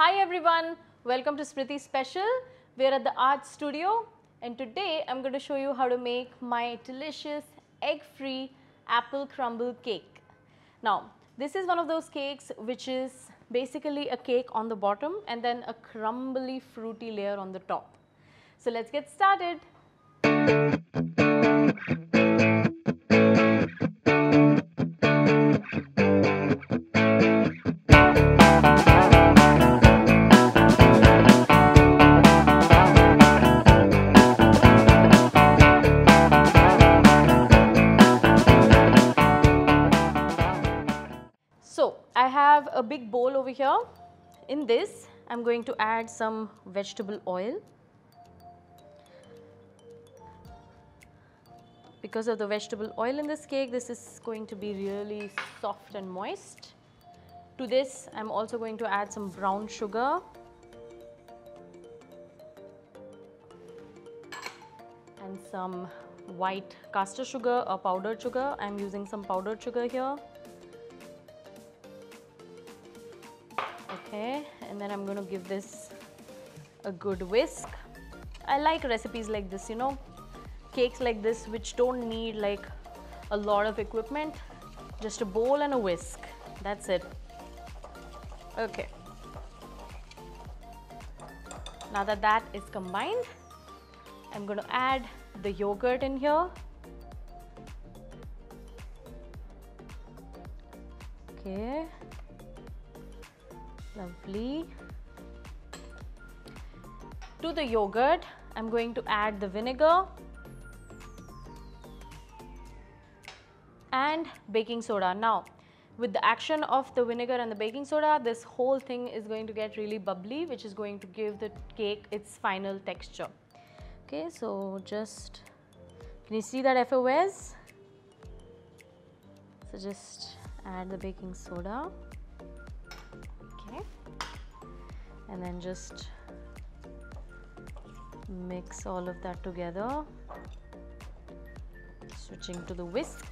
Hi everyone, welcome to Smriti Special. We're at the Art Studio and today I'm going to show you how to make my delicious egg-free apple crumble cake. Now, this is one of those cakes which is basically a cake on the bottom and then a crumbly fruity layer on the top. So let's get started. So I have a big bowl over here. In this, I'm going to add some vegetable oil. Because of the vegetable oil in this cake, this is going to be really soft and moist. To this, I'm also going to add some brown sugar. And some white caster sugar or powdered sugar. I'm using some powdered sugar here. Okay and then I'm going to give this a good whisk. I like recipes like this you know cakes like this which don't need like a lot of equipment just a bowl and a whisk. That's it. Okay. Now that that is combined I'm going to add the yogurt in here. Okay To the yogurt, I'm going to add the vinegar and baking soda. Now, with the action of the vinegar and the baking soda, this whole thing is going to get really bubbly, which is going to give the cake its final texture. Okay, so just, can you see that FOS? So just add the baking soda. And then just mix all of that together. Switching to the whisk.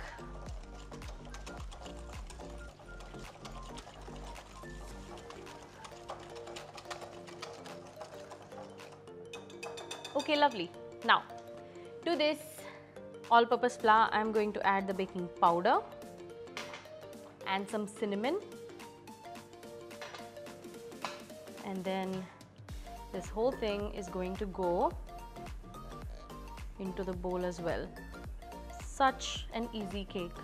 Okay lovely. Now to this all purpose flour I am going to add the baking powder and some cinnamon and then this whole thing is going to go into the bowl as well. Such an easy cake.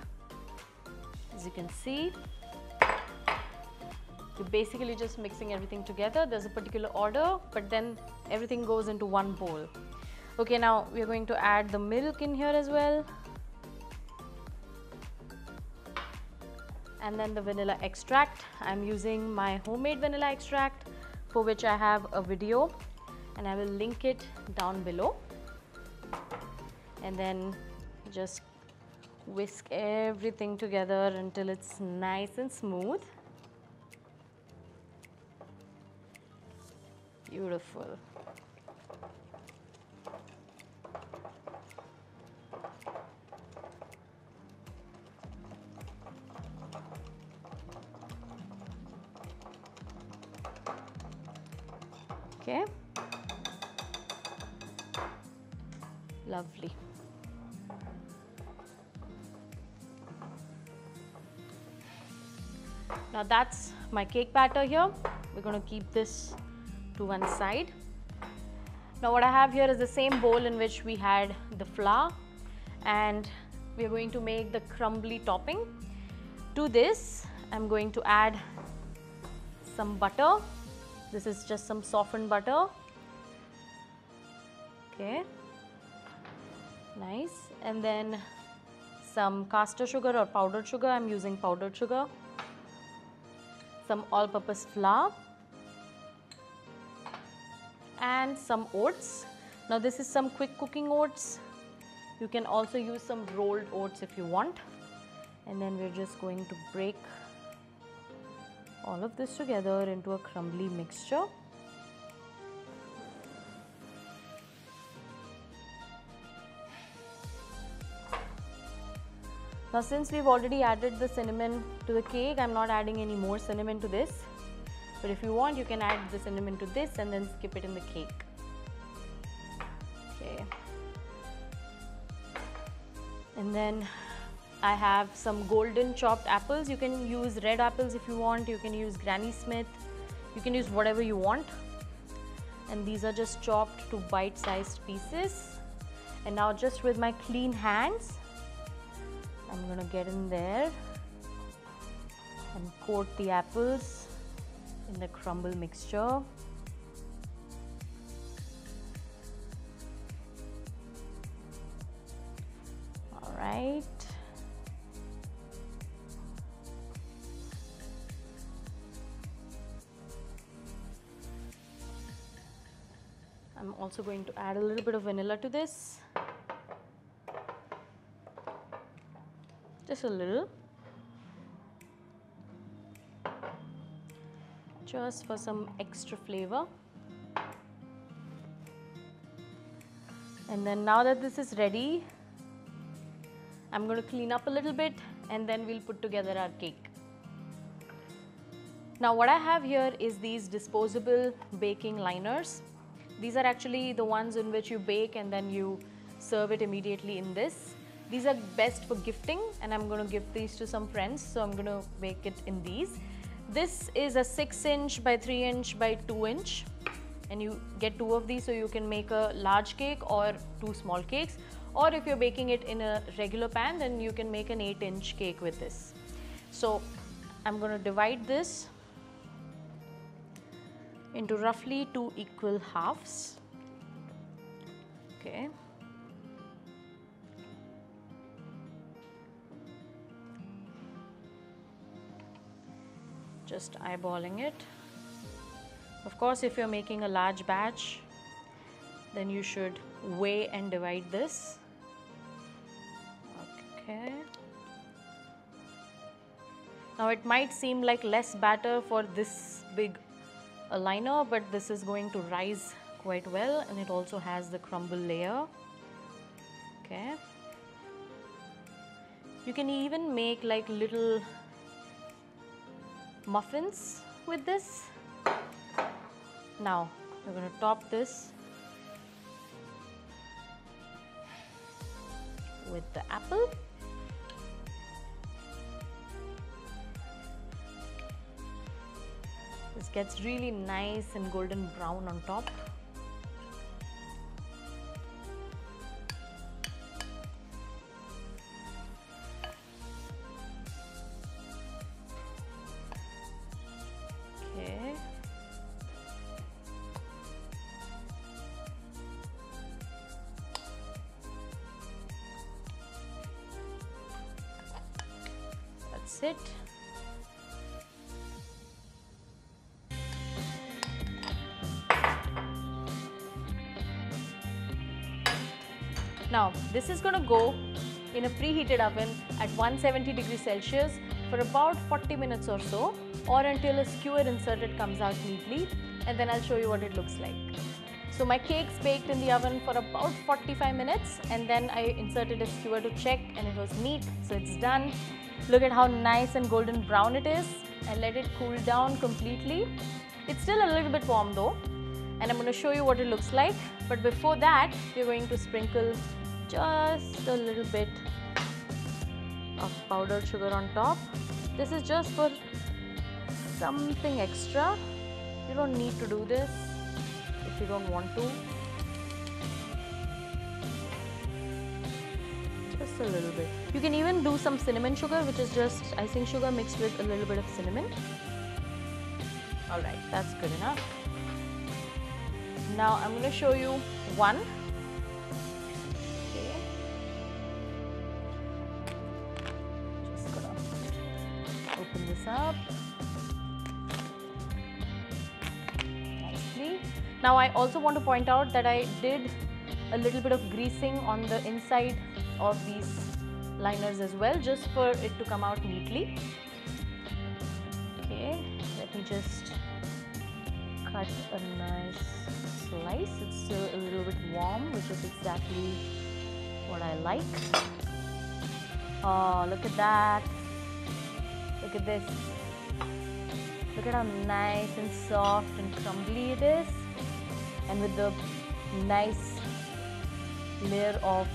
As you can see you're basically just mixing everything together. There's a particular order but then everything goes into one bowl. Okay now we're going to add the milk in here as well. And then the vanilla extract. I'm using my homemade vanilla extract for which I have a video and I will link it down below and then just whisk everything together until it's nice and smooth. Beautiful. Now that's my cake batter here. We're going to keep this to one side. Now what I have here is the same bowl in which we had the flour and we are going to make the crumbly topping. To this I'm going to add some butter. This is just some softened butter. Okay. Nice. And then some caster sugar or powdered sugar. I'm using powdered sugar some all-purpose flour and some oats. Now this is some quick cooking oats. You can also use some rolled oats if you want. And then we're just going to break all of this together into a crumbly mixture. Now since we've already added the cinnamon to the cake, I'm not adding any more cinnamon to this. But if you want, you can add the cinnamon to this and then skip it in the cake. Okay. And then I have some golden chopped apples. You can use red apples if you want. You can use Granny Smith. You can use whatever you want. And these are just chopped to bite-sized pieces. And now just with my clean hands, I'm gonna get in there and coat the apples in the crumble mixture. All right. I'm also going to add a little bit of vanilla to this. Just a little. Just for some extra flavor. And then now that this is ready, I'm going to clean up a little bit and then we'll put together our cake. Now what I have here is these disposable baking liners. These are actually the ones in which you bake and then you serve it immediately in this. These are best for gifting and I'm going to give these to some friends so I'm going to bake it in these. This is a 6 inch by 3 inch by 2 inch and you get two of these so you can make a large cake or two small cakes or if you're baking it in a regular pan then you can make an 8 inch cake with this. So I'm going to divide this into roughly two equal halves. Okay. Just eyeballing it. Of course, if you're making a large batch, then you should weigh and divide this. Okay. Now it might seem like less batter for this big liner, but this is going to rise quite well and it also has the crumble layer. Okay. You can even make like little muffins with this. Now, we're going to top this with the apple. This gets really nice and golden brown on top. It. Now, this is going to go in a preheated oven at 170 degrees Celsius for about 40 minutes or so or until a skewer inserted comes out neatly and then I'll show you what it looks like. So my cake's baked in the oven for about 45 minutes and then I inserted a skewer to check and it was neat so it's done. Look at how nice and golden brown it is and let it cool down completely. It's still a little bit warm though and I'm going to show you what it looks like but before that we're going to sprinkle just a little bit of powdered sugar on top. This is just for something extra. You don't need to do this if you don't want to. Just a little bit. You can even do some cinnamon sugar which is just icing sugar mixed with a little bit of cinnamon. Alright, that's good enough. Now I'm going to show you one Okay. open this up nicely. Now I also want to point out that I did a little bit of greasing on the inside of these liners as well just for it to come out neatly. Okay, let me just cut a nice slice. It's still a little bit warm which is exactly what I like. Oh, look at that. Look at this. Look at how nice and soft and crumbly it is. And with the nice layer of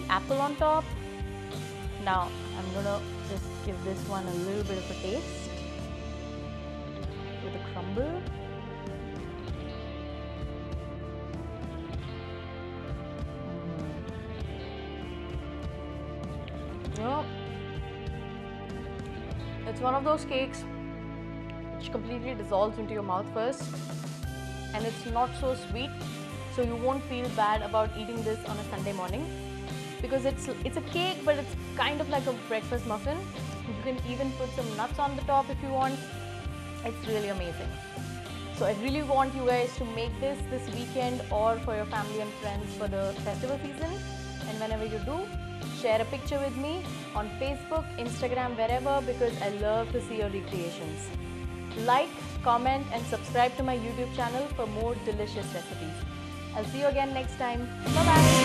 the apple on top. Now I'm gonna just give this one a little bit of a taste with a crumble. Mm-hmm. You it's one of those cakes which completely dissolves into your mouth first and it's not so sweet so you won't feel bad about eating this on a Sunday morning because it's it's a cake but it's kind of like a breakfast muffin you can even put some nuts on the top if you want it's really amazing so I really want you guys to make this this weekend or for your family and friends for the festival season and whenever you do share a picture with me on Facebook, Instagram, wherever because I love to see your recreations. Like, comment and subscribe to my YouTube channel for more delicious recipes. I'll see you again next time. Bye bye.